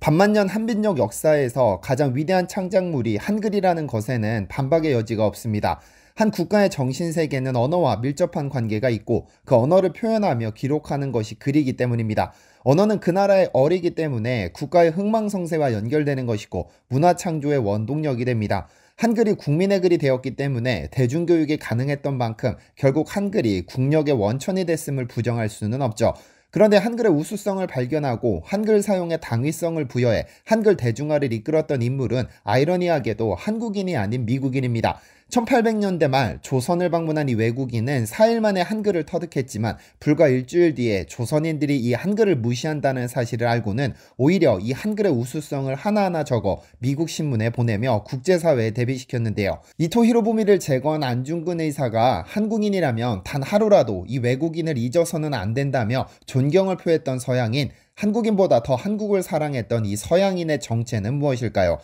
반만년 한빈역 역사에서 가장 위대한 창작물이 한글이라는 것에는 반박의 여지가 없습니다. 한 국가의 정신세계는 언어와 밀접한 관계가 있고 그 언어를 표현하며 기록하는 것이 글이기 때문입니다. 언어는 그 나라의 어리기 때문에 국가의 흥망성쇠와 연결되는 것이고 문화 창조의 원동력이 됩니다. 한글이 국민의 글이 되었기 때문에 대중교육이 가능했던 만큼 결국 한글이 국력의 원천이 됐음을 부정할 수는 없죠. 그런데 한글의 우수성을 발견하고 한글 사용의 당위성을 부여해 한글 대중화를 이끌었던 인물은 아이러니하게도 한국인이 아닌 미국인입니다. 1800년대 말 조선을 방문한 이 외국인은 4일 만에 한글을 터득했지만 불과 일주일 뒤에 조선인들이 이 한글을 무시한다는 사실을 알고는 오히려 이 한글의 우수성을 하나하나 적어 미국 신문에 보내며 국제사회에 대비시켰는데요. 이토 히로부미를 제거한 안중근 의사가 한국인이라면 단 하루라도 이 외국인을 잊어서는 안 된다며 존경을 표했던 서양인 한국인보다 더 한국을 사랑했던 이 서양인의 정체는 무엇일까요?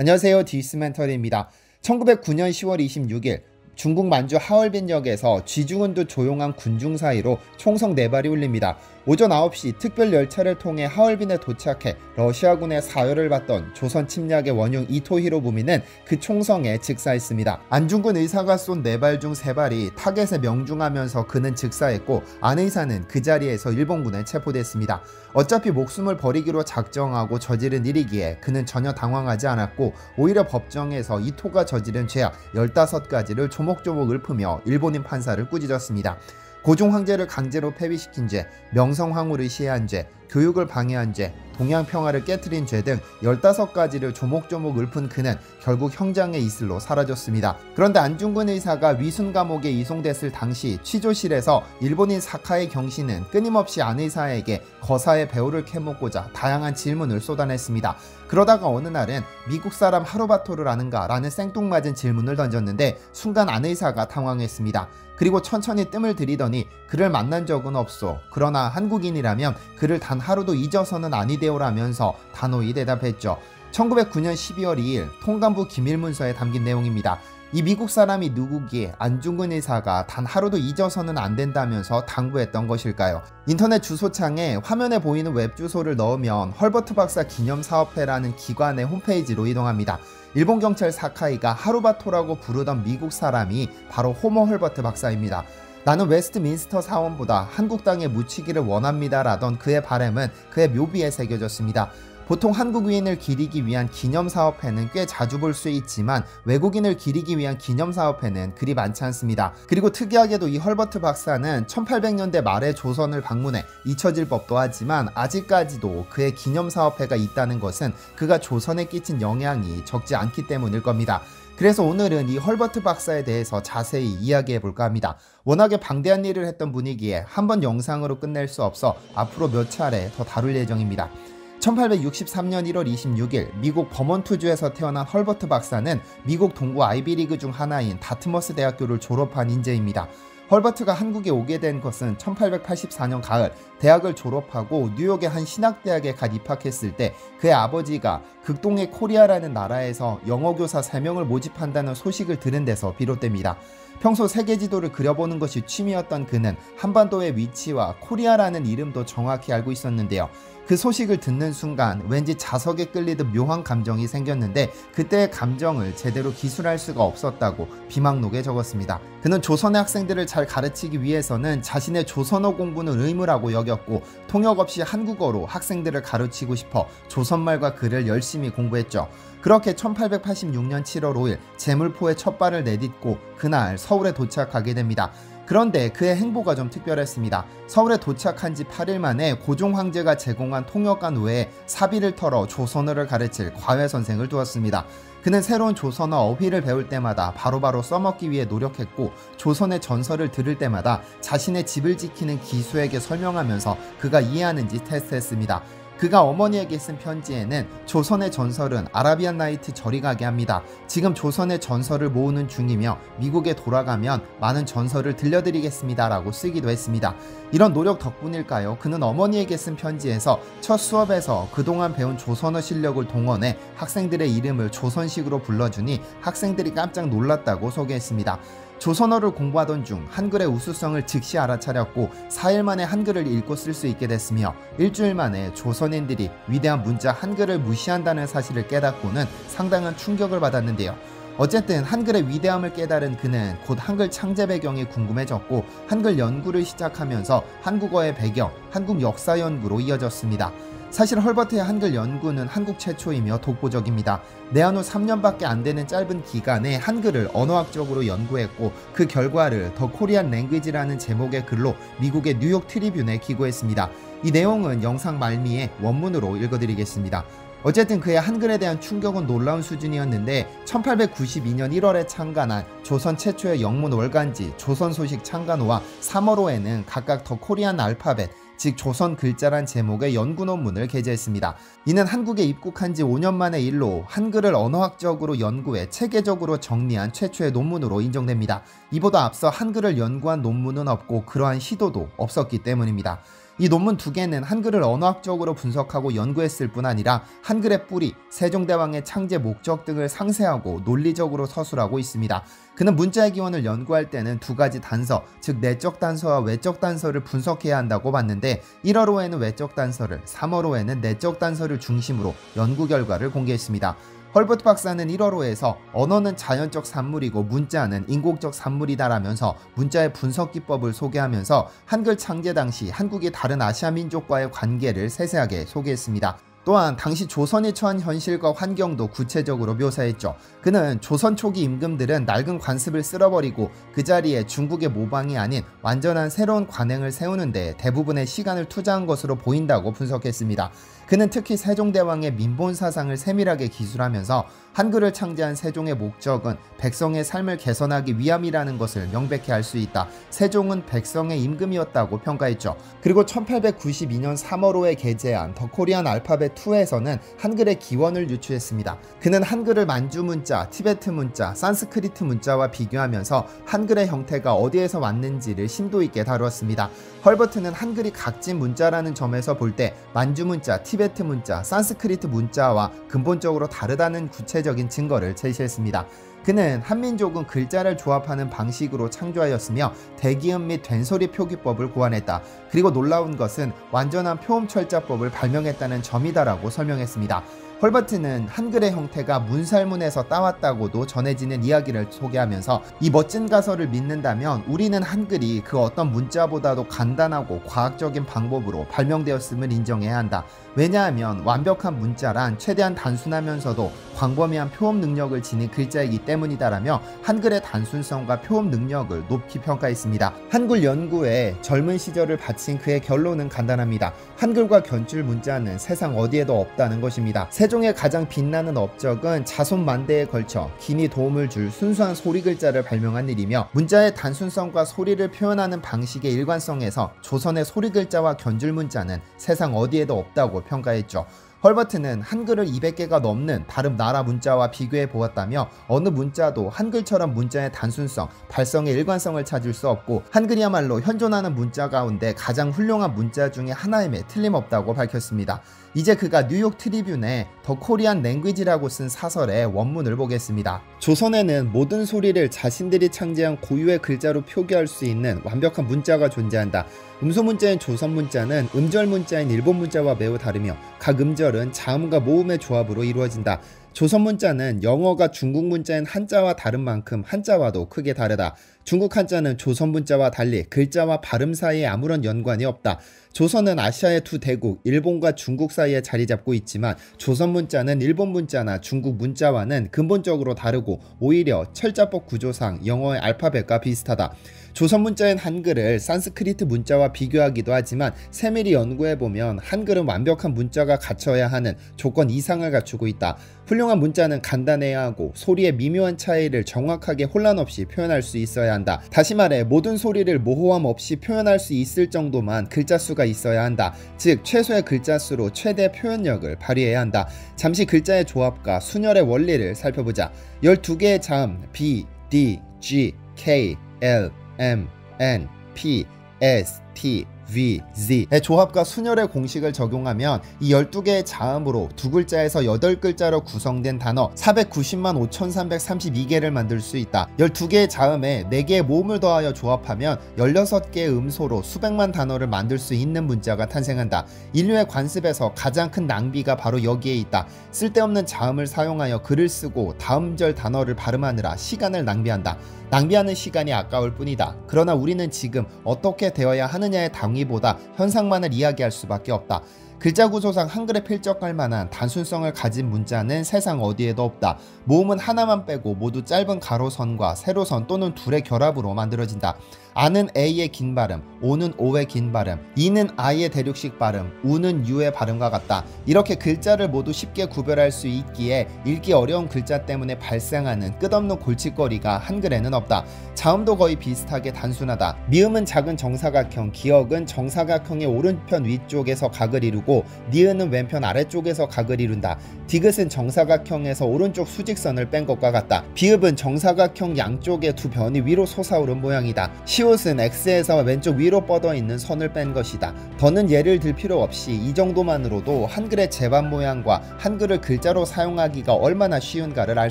안녕하세요. 디스멘터리입니다. 1909년 10월 26일 중국 만주 하얼빈역에서 쥐 죽은 듯 조용한 군중 사이로 총성 4발이 울립니다. 오전 9시 특별 열차를 통해 하얼빈에 도착해 러시아군의 사열을 받던 조선 침략의 원흉 이토 히로부미는 그 총성에 즉사했습니다. 안중근 의사가 쏜 4발 중 3발이 타겟에 명중하면서 그는 즉사했고 안 의사는 그 자리에서 일본군에 체포됐습니다. 어차피 목숨을 버리기로 작정하고 저지른 일이기에 그는 전혀 당황하지 않았고 오히려 법정에서 이토가 저지른 죄악 15가지를 조목 조목 읊으며 일본인 판사를 꾸짖었습니다. 고종 황제를 강제로 폐위시킨 죄, 명성황후를 시해한 죄, 교육을 방해한 죄, 동양 평화를 깨뜨린 죄 등 15가지를 조목조목 읊은 그는 결국 형장의 이슬로 사라졌습니다. 그런데 안중근 의사가 위순 감옥에 이송됐을 당시 취조실에서 일본인 사카의 경신은 끊임없이 안 의사에게 거사의 배우를 캐묻고자 다양한 질문을 쏟아냈습니다. 그러다가 어느 날은 미국 사람 하루바토를 아는가 라는 생뚱맞은 질문을 던졌는데 순간 안 의사가 당황했습니다. 그리고 천천히 뜸을 들이더니 그를 만난 적은 없소. 그러나 한국인이라면 그를 단 하루도 잊어서는 아니되오라면서 단호히 대답했죠. 1909년 12월 2일 통감부 기밀문서에 담긴 내용입니다. 이 미국 사람이 누구기에 안중근 의사가 단 하루도 잊어서는 안 된다면서 당부했던 것일까요? 인터넷 주소창에 화면에 보이는 웹 주소를 넣으면 헐버트 박사 기념사업회라는 기관의 홈페이지로 이동합니다. 일본 경찰 사카이가 하루바토라고 부르던 미국 사람이 바로 호머 헐버트 박사입니다. 나는 웨스트민스터 사원보다 한국 땅에 묻히기를 원합니다라던 그의 바램은 그의 묘비에 새겨졌습니다. 보통 한국인을 기리기 위한 기념 사업회는 꽤 자주 볼 수 있지만 외국인을 기리기 위한 기념 사업회는 그리 많지 않습니다. 그리고 특이하게도 이 헐버트 박사는 1800년대 말에 조선을 방문해 잊혀질 법도 하지만 아직까지도 그의 기념 사업회가 있다는 것은 그가 조선에 끼친 영향이 적지 않기 때문일 겁니다. 그래서 오늘은 이 헐버트 박사에 대해서 자세히 이야기해 볼까 합니다. 워낙에 방대한 일을 했던 분이기에 한 번 영상으로 끝낼 수 없어 앞으로 몇 차례 더 다룰 예정입니다. 1863년 1월 26일 미국 버먼트주에서 태어난 헐버트 박사는 미국 동부 아이비리그 중 하나인 다트머스 대학교를 졸업한 인재입니다. 헐버트가 한국에 오게 된 것은 1884년 가을 대학을 졸업하고 뉴욕의 한 신학대학에 갓 입학했을 때 그의 아버지가 극동의 코리아라는 나라에서 영어 교사 3명을 모집한다는 소식을 들은 데서 비롯됩니다. 평소 세계 지도를 그려보는 것이 취미였던 그는 한반도의 위치와 코리아라는 이름도 정확히 알고 있었는데요. 그 소식을 듣는 순간 왠지 자석에 끌리듯 묘한 감정이 생겼는데 그때의 감정을 제대로 기술할 수가 없었다고 비망록에 적었습니다. 그는 조선의 학생들을 잘 가르치기 위해서는 자신의 조선어 공부는 의무라고 여겼고 통역 없이 한국어로 학생들을 가르치고 싶어 조선말과 글을 열심히 공부했죠. 그렇게 1886년 7월 5일 제물포에 첫 발을 내딛고 그날 서울에 도착하게 됩니다. 그런데 그의 행보가 좀 특별했습니다. 서울에 도착한 지 8일 만에 고종 황제가 제공한 통역관 외에 사비를 털어 조선어를 가르칠 과외 선생을 두었습니다. 그는 새로운 조선어 어휘를 배울 때마다 바로바로 바로 써먹기 위해 노력했고 조선의 전설을 들을 때마다 자신의 집을 지키는 기수에게 설명하면서 그가 이해하는지 테스트했습니다. 그가 어머니에게 쓴 편지에는 조선의 전설은 아라비안 나이트 저리 가게 합니다. 지금 조선의 전설을 모으는 중이며 미국에 돌아가면 많은 전설을 들려드리겠습니다. 라고 쓰기도 했습니다. 이런 노력 덕분일까요? 그는 어머니에게 쓴 편지에서 첫 수업에서 그동안 배운 조선어 실력을 동원해 학생들의 이름을 조선식으로 불러주니 학생들이 깜짝 놀랐다고 소개했습니다. 조선어를 공부하던 중 한글의 우수성을 즉시 알아차렸고 4일 만에 한글을 읽고 쓸 수 있게 됐으며 일주일 만에 조선인들이 위대한 문자 한글을 무시한다는 사실을 깨닫고는 상당한 충격을 받았는데요. 어쨌든 한글의 위대함을 깨달은 그는 곧 한글 창제 배경이 궁금해졌고 한글 연구를 시작하면서 한국어의 배경, 한국 역사 연구로 이어졌습니다. 사실 헐버트의 한글 연구는 한국 최초이며 독보적입니다. 내한 후 3년밖에 안 되는 짧은 기간에 한글을 언어학적으로 연구했고 그 결과를 더 코리안 랭귀지라는 제목의 글로 미국의 뉴욕 트리뷴에 기고했습니다. 이 내용은 영상 말미에 원문으로 읽어드리겠습니다. 어쨌든 그의 한글에 대한 충격은 놀라운 수준이었는데 1892년 1월에 창간한 조선 최초의 영문 월간지 조선소식 창간호와 3월호에는 각각 더 코리안 알파벳 즉 조선 글자란 제목의 연구 논문을 게재했습니다. 이는 한국에 입국한 지 5년 만의 일로 한글을 언어학적으로 연구해 체계적으로 정리한 최초의 논문으로 인정됩니다. 이보다 앞서 한글을 연구한 논문은 없고 그러한 시도도 없었기 때문입니다. 이 논문 두 개는 한글을 언어학적으로 분석하고 연구했을 뿐 아니라 한글의 뿌리, 세종대왕의 창제 목적 등을 상세하고 논리적으로 서술하고 있습니다. 그는 문자의 기원을 연구할 때는 두 가지 단서, 즉 내적 단서와 외적 단서를 분석해야 한다고 봤는데 1월호에는 외적 단서를, 3월호에는 내적 단서를 중심으로 연구 결과를 공개했습니다. 헐버트 박사는 1월호에서 언어는 자연적 산물이고 문자는 인공적 산물이다라면서 문자의 분석 기법을 소개하면서 한글 창제 당시 한국이 다른 아시아 민족과의 관계를 세세하게 소개했습니다. 또한 당시 조선이 처한 현실과 환경도 구체적으로 묘사했죠. 그는 조선 초기 임금들은 낡은 관습을 쓸어버리고 그 자리에 중국의 모방이 아닌 완전한 새로운 관행을 세우는데 대부분의 시간을 투자한 것으로 보인다고 분석했습니다. 그는 특히 세종대왕의 민본 사상을 세밀하게 기술하면서 한글을 창제한 세종의 목적은 백성의 삶을 개선하기 위함이라는 것을 명백히 알 수 있다. 세종은 백성의 임금이었다고 평가했죠. 그리고 1892년 3월호에 게재한 더 코리안 알파벳 2에서는 한글의 기원을 유추했습니다. 그는 한글을 만주 문자, 티베트 문자, 산스크리트 문자와 비교하면서 한글의 형태가 어디에서 왔는지를 심도 있게 다루었습니다. 헐버트는 한글이 각진 문자라는 점에서 볼 때 만주 문자, 티베트 문자, 산스크리트 문자와 근본적으로 다르다는 구체적인 증거를 제시했습니다. 그는 한민족은 글자를 조합하는 방식으로 창조하였으며 대기음 및 된소리 표기법을 고안했다. 그리고 놀라운 것은 완전한 표음 철자법을 발명했다는 점이다라고 설명했습니다. 헐버트는 한글의 형태가 문살문에서 따왔다고도 전해지는 이야기를 소개하면서 이 멋진 가설을 믿는다면 우리는 한글이 그 어떤 문자보다도 간단하고 과학적인 방법으로 발명되었음을 인정해야 한다. 왜냐하면 완벽한 문자란 최대한 단순하면서도 광범위한 표험 능력을 지닌 글자이기 때문이다라며 한글의 단순성과 표험 능력을 높이 평가했습니다. 한글 연구에 젊은 시절을 바친 그의 결론은 간단합니다. 한글과 견줄 문자는 세상 어디에도 없다는 것입니다. 세 종의 가장 빛나는 업적은 자손 만대에 걸쳐 긴이 도움을 줄 순수한 소리 글자를 발명한 일이며 문자의 단순성과 소리를 표현하는 방식의 일관성에서 조선의 소리 글자와 견줄 문자는 세상 어디에도 없다고 평가했죠. 헐버트는 한글을 200개가 넘는 다른 나라 문자와 비교해 보았다며 어느 문자도 한글처럼 문자의 단순성, 발성의 일관성을 찾을 수 없고 한글이야말로 현존하는 문자 가운데 가장 훌륭한 문자 중의 하나임에 틀림없다고 밝혔습니다. 이제 그가 뉴욕 트리뷴에 더 코리안 랭귀지라고 쓴 사설의 원문을 보겠습니다. 조선에는 모든 소리를 자신들이 창제한 고유의 글자로 표기할 수 있는 완벽한 문자가 존재한다. 음소 문자인 조선 문자는 음절 문자인 일본 문자와 매우 다르며 각 음절은 자음과 모음의 조합으로 이루어진다. 조선 문자는 영어가 중국 문자인 한자와 다른 만큼 한자와도 크게 다르다. 중국 한자는 조선 문자와 달리 글자와 발음 사이에 아무런 연관이 없다. 조선은 아시아의 두 대국, 일본과 중국 사이에 자리 잡고 있지만 조선 문자는 일본 문자나 중국 문자와는 근본적으로 다르고 오히려 철자법 구조상 영어의 알파벳과 비슷하다. 조선 문자인 한글을 산스크리트 문자와 비교하기도 하지만 세밀히 연구해보면 한글은 완벽한 문자가 갖춰야 하는 조건 이상을 갖추고 있다. 훌륭한 문자는 간단해야 하고 소리의 미묘한 차이를 정확하게 혼란 없이 표현할 수 있어야 한다. 다시 말해 모든 소리를 모호함 없이 표현할 수 있을 정도만 글자 수가 있어야 한다. 즉 최소의 글자 수로 최대 표현력을 발휘해야 한다. 잠시 글자의 조합과 순열의 원리를 살펴보자. 12개의 자음 B, D, G, K, L, M, N, P, S, T, V, Z의 조합과 순열의 공식을 적용하면 이 12개의 자음으로 두 글자에서 8글자로 구성된 단어 490만 5332개를 만들 수 있다. 12개의 자음에 4개의 모음을 더하여 조합하면 16개의 음소로 수백만 단어를 만들 수 있는 문자가 탄생한다. 인류의 관습에서 가장 큰 낭비가 바로 여기에 있다. 쓸데없는 자음을 사용하여 글을 쓰고 다음 절 단어를 발음하느라 시간을 낭비한다. 낭비하는 시간이 아까울 뿐이다. 그러나 우리는 지금 어떻게 되어야 하느냐의 당 위보다 현상만을 이야기할 수밖에 없다. 글자 구조상 한글에 필적할 만한 단순성을 가진 문자는 세상 어디에도 없다. 모음은 하나만 빼고 모두 짧은 가로선과 세로선 또는 둘의 결합으로 만들어진다. 아는 A의 긴 발음, 오는 O의 긴 발음, 이는 I의 대륙식 발음, 우는 U의 발음과 같다. 이렇게 글자를 모두 쉽게 구별할 수 있기에 읽기 어려운 글자 때문에 발생하는 끝없는 골칫거리가 한글에는 없다. 자음도 거의 비슷하게 단순하다. 미음은 작은 정사각형, 기억은 정사각형의 오른편 위쪽에서 각을 이루고 니은은 왼편 아래쪽에서 각을 이룬다. 디귿은 정사각형에서 오른쪽 수직선을 뺀 것과 같다. 비읍은 정사각형 양쪽의 두 변이 위로 솟아오른 모양이다. 시옷은 X에서 왼쪽 위로 뻗어 있는 선을 뺀 것이다. 더는 예를 들 필요 없이 이 정도만으로도 한글의 제반 모양과 한글을 글자로 사용하기가 얼마나 쉬운가를 알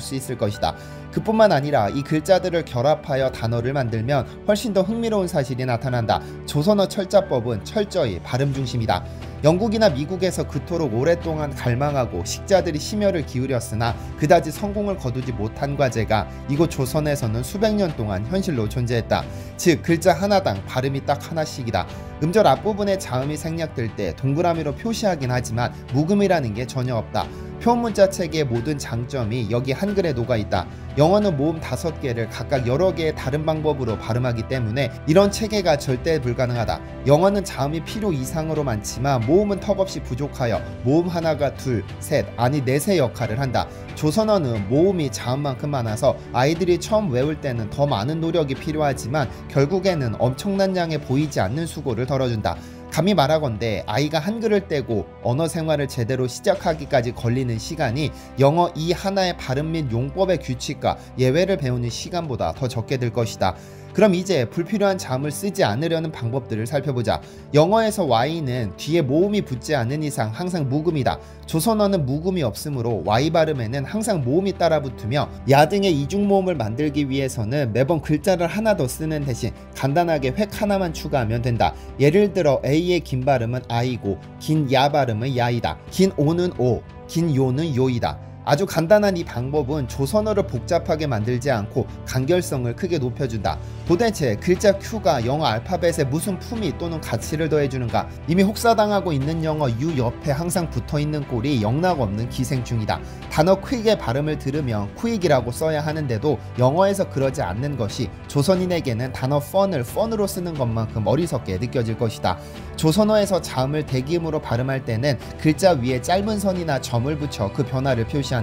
수 있을 것이다. 그뿐만 아니라 이 글자들을 결합하여 단어를 만들면 훨씬 더 흥미로운 사실이 나타난다. 조선어 철자법은 철저히 발음 중심이다. 영국이나 미국에서 그토록 오랫동안 갈망하고 식자들이 심혈을 기울였으나 그다지 성공을 거두지 못한 과제가 이곳 조선에서는 수백 년 동안 현실로 존재했다. 즉 글자 하나당 발음이 딱 하나씩이다. 음절 앞부분에 자음이 생략될 때 동그라미로 표시하긴 하지만 묵음이라는 게 전혀 없다. 표문자 체계의 모든 장점이 여기 한글에 녹아 있다. 영어는 모음 다섯 개를 각각 여러 개의 다른 방법으로 발음하기 때문에 이런 체계가 절대 불가능하다. 영어는 자음이 필요 이상으로 많지만 모음은 턱없이 부족하여 모음 하나가 둘, 셋, 아니 넷의 역할을 한다. 조선어는 모음이 자음만큼 많아서 아이들이 처음 외울 때는 더 많은 노력이 필요하지만 결국에는 엄청난 양의 보이지 않는 수고를 덜어준다. 감히 말하건대 아이가 한글을 떼고 언어 생활을 제대로 시작하기까지 걸리는 시간이 영어 이 하나의 발음 및 용법의 규칙과 예외를 배우는 시간보다 더 적게 들 것이다. 그럼 이제 불필요한 잠을 쓰지 않으려는 방법들을 살펴보자. 영어에서 Y는 뒤에 모음이 붙지 않는 이상 항상 묵음이다. 조선어는 묵음이 없으므로 Y 발음에는 항상 모음이 따라 붙으며 야 등의 이중 모음을 만들기 위해서는 매번 글자를 하나 더 쓰는 대신 간단하게 획 하나만 추가하면 된다. 예를 들어 A의 긴 발음은 I고 긴 야 발음은 야이다. 긴 오는 오, 긴 요는 요이다. 아주 간단한 이 방법은 조선어를 복잡하게 만들지 않고 간결성을 크게 높여준다. 도대체 글자 Q가 영어 알파벳에 무슨 품위 또는 가치를 더해주는가? 이미 혹사당하고 있는 영어 U 옆에 항상 붙어있는 꼴이 영락 없는 기생충이다. 단어 퀵의 발음을 들으면 퀵이라고 써야 하는데도 영어에서 그러지 않는 것이 조선인에게는 단어 펀을 펀으로 쓰는 것만큼 어리석게 느껴질 것이다. 조선어에서 자음을 대기음으로 발음할 때는 글자 위에 짧은 선이나 점을 붙여 그 변화를 표시한다.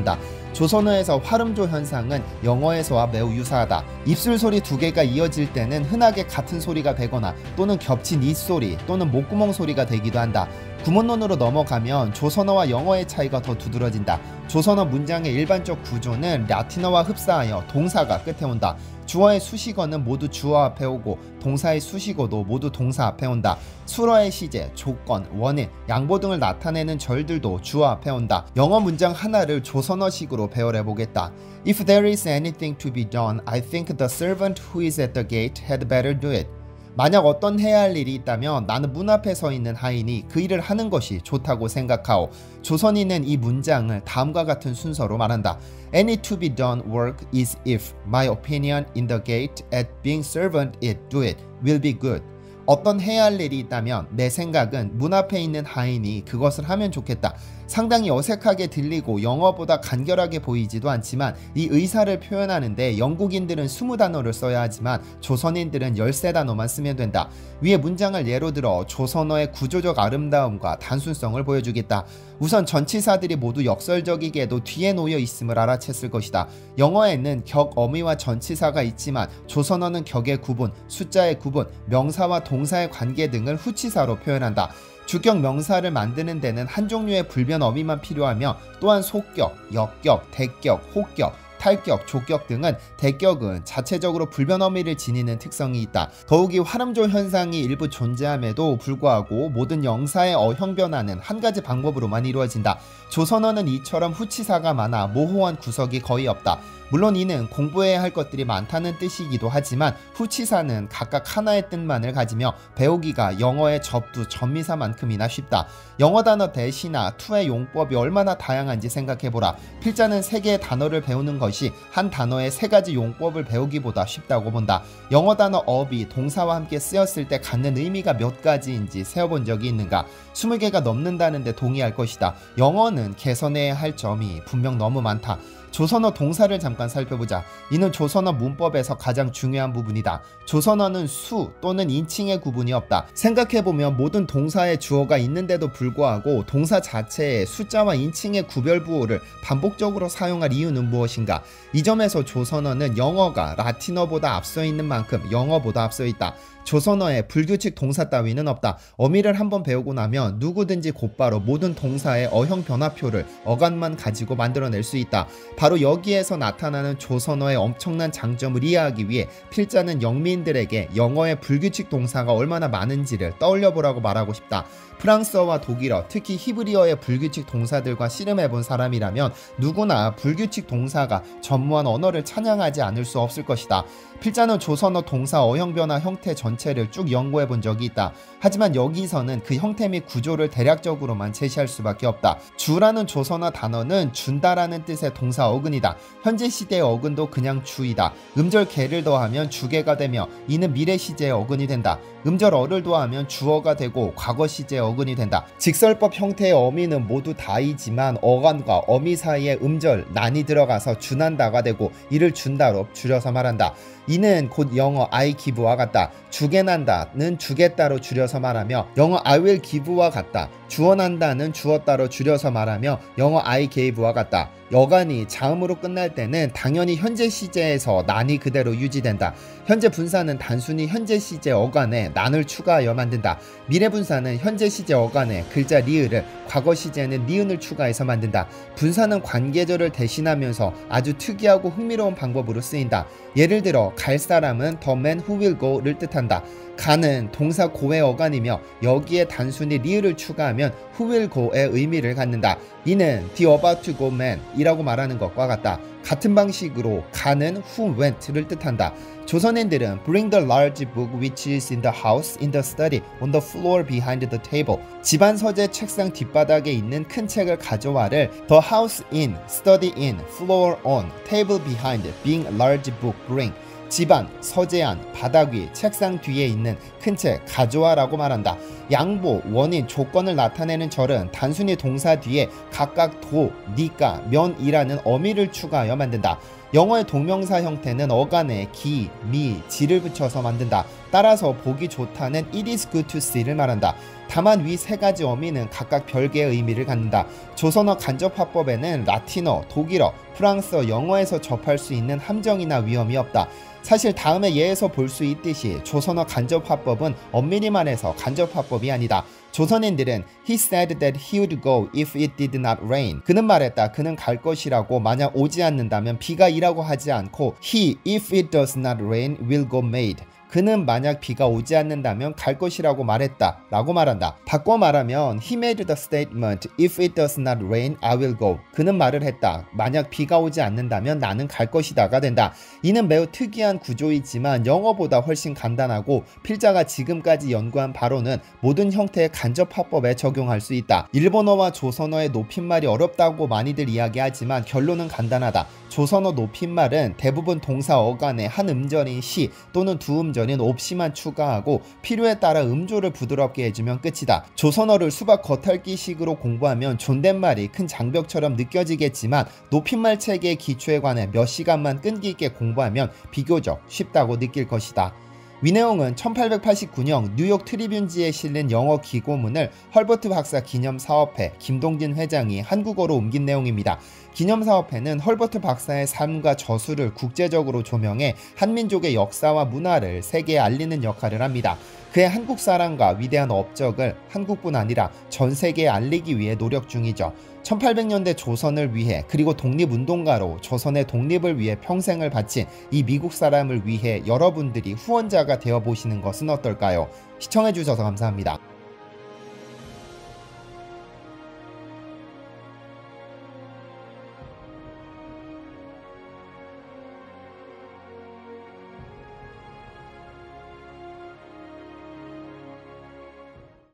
조선어에서 활음조 현상은 영어에서와 매우 유사하다. 입술 소리 두 개가 이어질 때는 흔하게 같은 소리가 되거나 또는 겹친 이소리 또는 목구멍 소리가 되기도 한다. 구문론으로 넘어가면 조선어와 영어의 차이가 더 두드러진다. 조선어 문장의 일반적 구조는 라틴어와 흡사하여 동사가 끝에 온다. 주어의 수식어는 모두 주어 앞에 오고 동사의 수식어도 모두 동사 앞에 온다. 수어의 시제, 조건, 원인, 양보 등을 나타내는 절들도 주어 앞에 온다. 영어 문장 하나를 조선어식으로 배열해 보겠다. If there is anything to be done, I think the servant who is at the gate had better do it. 만약 어떤 해야 할 일이 있다면 나는 문 앞에 서 있는 하인이 그 일을 하는 것이 좋다고 생각하오. 조선인은 이 문장을 다음과 같은 순서로 말한다. Any to be done work is if my opinion in the gate at being servant it do it will be good. 어떤 해야 할 일이 있다면 내 생각은 문 앞에 있는 하인이 그것을 하면 좋겠다. 상당히 어색하게 들리고 영어보다 간결하게 보이지도 않지만 이 의사를 표현하는데 영국인들은 20단어를 써야 하지만 조선인들은 13단어만 쓰면 된다. 위에 문장을 예로 들어 조선어의 구조적 아름다움과 단순성을 보여주겠다. 우선 전치사들이 모두 역설적이게도 뒤에 놓여 있음을 알아챘을 것이다. 영어에는 격, 어미와 전치사가 있지만 조선어는 격의 구분, 숫자의 구분, 명사와 동사의 관계 등을 후치사로 표현한다. 주격 명사를 만드는 데는 한 종류의 불변 어미만 필요하며 또한 속격, 역격, 대격, 혹격, 탈격, 족격 등은 대격은 자체적으로 불변 어미를 지니는 특성이 있다. 더욱이 화름조 현상이 일부 존재함에도 불구하고 모든 영사의 어형 변화는 한 가지 방법으로만 이루어진다. 조선어는 이처럼 후치사가 많아 모호한 구석이 거의 없다. 물론 이는 공부해야 할 것들이 많다는 뜻이기도 하지만 후치사는 각각 하나의 뜻만을 가지며 배우기가 영어의 접두, 전미사만큼이나 쉽다. 영어 단어 대시나 투의 용법이 얼마나 다양한지 생각해보라. 필자는 세 개의 단어를 배우는 것이 한 단어의 세 가지 용법을 배우기보다 쉽다고 본다. 영어 단어 업이 동사와 함께 쓰였을 때 갖는 의미가 몇 가지인지 세어본 적이 있는가? 20개가 넘는다는데 동의할 것이다. 영어는 개선해야 할 점이 분명 너무 많다. 조선어 동사를 잠깐 살펴보자. 이는 조선어 문법에서 가장 중요한 부분이다. 조선어는 수 또는 인칭의 구분이 없다. 생각해보면 모든 동사의 주어가 있는데도 불구하고 동사 자체에 숫자와 인칭의 구별 부호를 반복적으로 사용할 이유는 무엇인가? 이 점에서 조선어는 영어가 라틴어보다 앞서 있는 만큼 영어보다 앞서 있다. 조선어에 불규칙 동사 따위는 없다. 어미를 한번 배우고 나면 누구든지 곧바로 모든 동사의 어형 변화표를 어간만 가지고 만들어낼 수 있다. 바로 여기에서 나타나는 조선어의 엄청난 장점을 이해하기 위해 필자는 영미인들에게 영어의 불규칙 동사가 얼마나 많은지를 떠올려 보라고 말하고 싶다. 프랑스어와 독일어, 특히 히브리어의 불규칙 동사들과 씨름해본 사람이라면 누구나 불규칙 동사가 전무한 언어를 찬양하지 않을 수 없을 것이다. 필자는 조선어 동사 어형 변화 형태 전체를 쭉 연구해 본 적이 있다. 하지만 여기서는 그 형태 및 구조를 대략적으로만 제시할 수밖에 없다. 주라는 조선어 단어는 준다라는 뜻의 동사 어근이다. 현재 시대의 어근도 그냥 주이다. 음절 개를 더하면 주개가 되며 이는 미래 시제의 어근이 된다. 음절 어를 더하면 주어가 되고 과거 시제의 어근이 된다. 직설법 형태의 어미는 모두 다이지만 어간과 어미 사이에 음절 난이 들어가서 준한다가 되고 이를 준다로 줄여서 말한다. 이는 곧 영어 I give와 같다. 주게난다는 주겠다로 줄여서 말하며 영어 I will give와 같다. 주어난다는 주었다로 줄여서 말하며 영어 I gave와 같다. 여간이 자음으로 끝날 때는 당연히 현재 시제에서 난이 그대로 유지된다. 현재 분사는 단순히 현재 시제 어간에 난을 추가하여 만든다. 미래 분사는 현재 시제 어간에 글자 리을을 과거 시제는 니은을 추가해서 만든다. 분사는 관계절을 대신하면서 아주 특이하고 흥미로운 방법으로 쓰인다. 예를 들어 갈 사람은 the man who will go를 뜻한다. 가는 동사 고의 어간이며 여기에 단순히 리을을 추가하면 who will go의 의미를 갖는다. 이는 the about to go man 이라고 말하는 것과 같다. 같은 방식으로 가는 who went를 뜻한다. 조선인들은 bring the large book which is in the house in the study on the floor behind the table 집안 서재 책상 뒷바닥에 있는 큰 책을 가져와를 the house in, study in, floor on, table behind, being large book bring 집안, 서재안, 바닥 위, 책상 뒤에 있는 큰 책 가져와라고 말한다. 양보, 원인, 조건을 나타내는 절은 단순히 동사 뒤에 각각 도, 니까, 면이라는 어미를 추가하여 만든다. 영어의 동명사 형태는 어간에 기, 미, 지를 붙여서 만든다. 따라서 보기 좋다는 it is good to see를 말한다. 다만 위 세 가지 어미는 각각 별개의 의미를 갖는다. 조선어 간접화법에는 라틴어, 독일어, 프랑스어, 영어에서 접할 수 있는 함정이나 위험이 없다. 사실 다음의 예에서 볼 수 있듯이 조선어 간접화법은 엄밀히 말해서 간접화법이 아니다. 조선인들은 he said that he would go if it did not rain. 그는 말했다. 그는 갈 것이라고 만약 오지 않는다면 비가 이라고 하지 않고 he if it does not rain will go made. 그는 만약 비가 오지 않는다면 갈 것이라고 말했다 라고 말한다. 바꿔 말하면 He made the statement If it does not rain, I will go. 그는 말을 했다. 만약 비가 오지 않는다면 나는 갈 것이다가 된다. 이는 매우 특이한 구조이지만 영어보다 훨씬 간단하고 필자가 지금까지 연구한 바로는 모든 형태의 간접 화법에 적용할 수 있다. 일본어와 조선어의 높임말이 어렵다고 많이들 이야기하지만 결론은 간단하다. 조선어 높임말은 대부분 동사 어간에 한 음절인 시 또는 두 음절인 옵시만 추가하고 필요에 따라 음조를 부드럽게 해주면 끝이다. 조선어를 수박 겉핥기식으로 공부하면 존댓말이 큰 장벽처럼 느껴지겠지만 높임말 체계의 기초에 관해 몇 시간만 끈기 있게 공부하면 비교적 쉽다고 느낄 것이다. 위내용은 1889년 뉴욕 트리뷴지에 실린 영어 기고문을 헐버트 박사 기념 사업회 김동진 회장이 한국어로 옮긴 내용입니다. 기념사업회는 헐버트 박사의 삶과 저술을 국제적으로 조명해 한민족의 역사와 문화를 세계에 알리는 역할을 합니다. 그의 한국 사랑과 위대한 업적을 한국뿐 아니라 전 세계에 알리기 위해 노력 중이죠. 1800년대 조선을 위해 그리고 독립운동가로 조선의 독립을 위해 평생을 바친 이 미국 사람을 위해 여러분들이 후원자가 되어 보시는 것은 어떨까요? 시청해 주셔서 감사합니다.